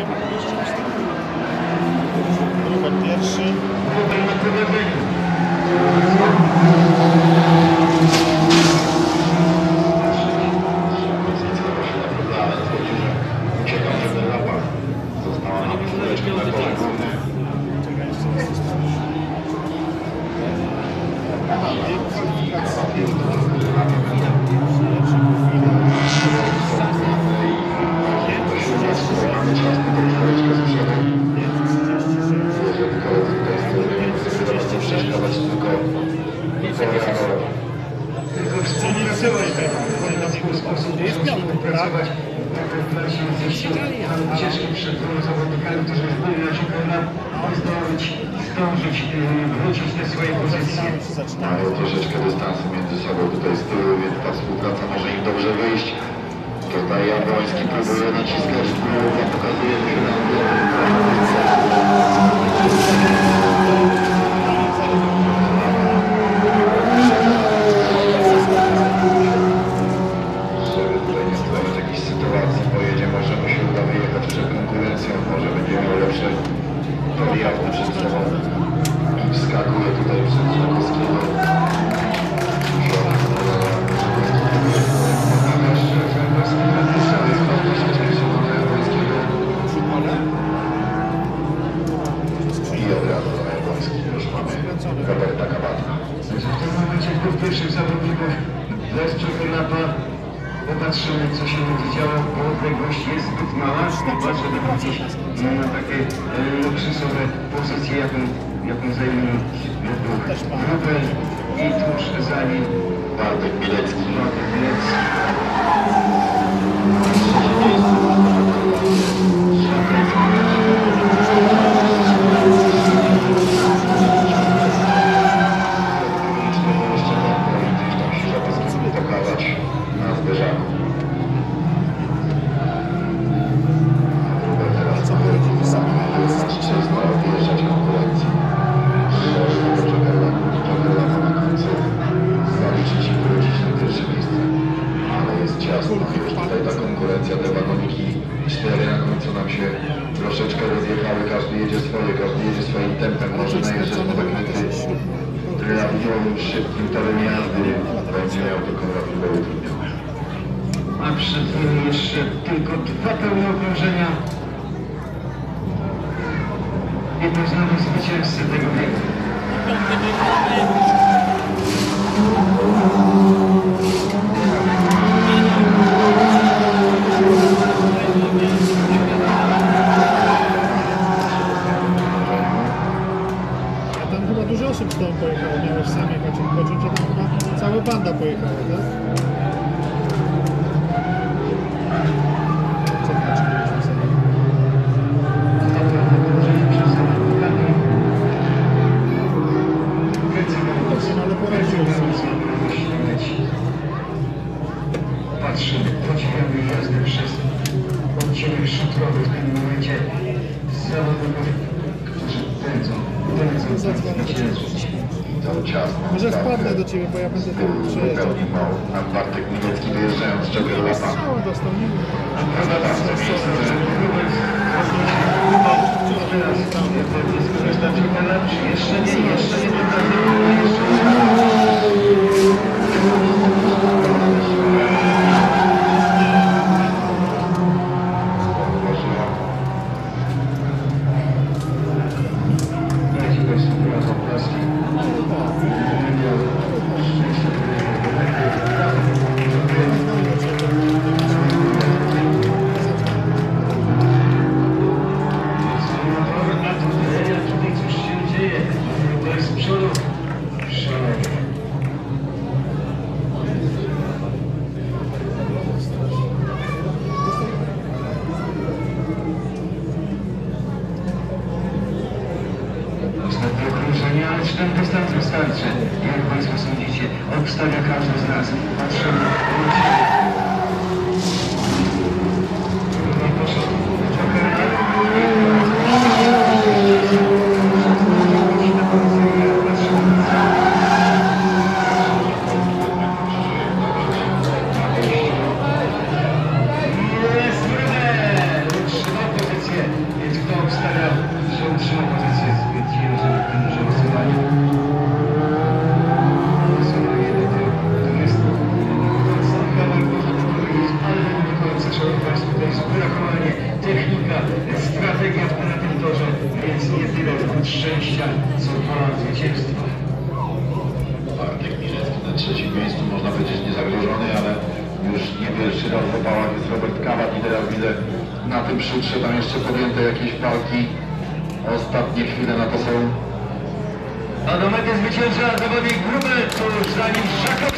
jeszcze Numer pierwszy. Tutaj na prowadzeniu. Uciekam, żeby lapa została na półeczkę na końcu. Czekaj, jeszcze raz coś tam. Aha, i kwalifikacja. Pierwszy chwila. Czyli wysyłaj tego. Jest piątek, pracować ciężkim przed zawodnikami, którzy już byli na czempionat, zdążyć, zdążyć wrócić na swoje pozycje. Mają troszeczkę dystansu między sobą tutaj z tyłu, więc ta współpraca może im dobrze wyjść. Tutaj Jabłoński próbuje naciskać górę, pokazuje Żeby może mu się uda wyjechać przed konkurencją, może będzie miał lepsze jazdy przed sobą. I wskakuje tutaj przed Żakowskiego. Mamy Roberta Kabata. W tym momencie dwóch pierwszych zawodników bez czempionata popatrzymy co się będzie działo, bo odległość jest zbyt mała, chyba żeby wrócić na takie e, luksusowe pozycje, jaką, jaką zajmie Rubel i tuż za nim Bartek Bielecki. Bartek Bilecki. Te wagoniki cztery na końcu nam się troszeczkę rozjechały. Każdy jedzie swoje, każdy jedzie swoim tempem. Może najeżdżać na zakręty prawidłowym, szybkim torem jazdy. Będzie miał to Konrad utrudnione. A przed nimi jeszcze tylko dwa pełne okrążenia. I to znowu zwycięzcy tego biegu. Banda pojechała, tak? Patrzymy, podziwiamy jazdę przez odcinek szutrowy w tym momencie zawodników, którzy pędzą, pędzą. Może wpadnę do ciebie, bo ja będę tam przejeżdżał. Nam Bartek Milecki wyjeżdżając z Czego Lata. Strzałę dostał, nie wiem. Jeszcze nie, jeszcze nie potrafię. Jeszcze nie. Ale czy ten dystans wystarczy? Jak Państwo sądzicie? Obstawia każdy z nas. Patrzymy. Szczęścia, co pola zwycięstwa. Bartek Milecki na trzecim miejscu, można powiedzieć niezagrożony, ale już nie pierwszy raz w opałach jest Robert Kawat i teraz widzę na tym szutrze tam jeszcze podjęte jakieś walki. Ostatnie chwile na to są A do mety zwycięża zawodnik grupy, tuż za nim Szako